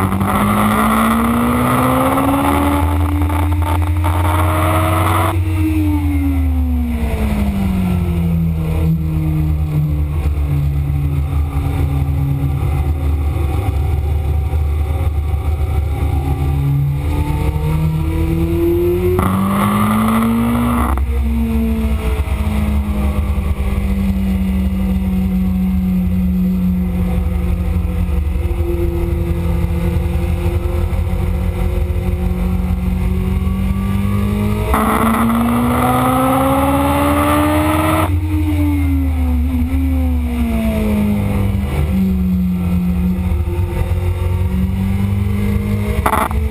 Thank. Bye.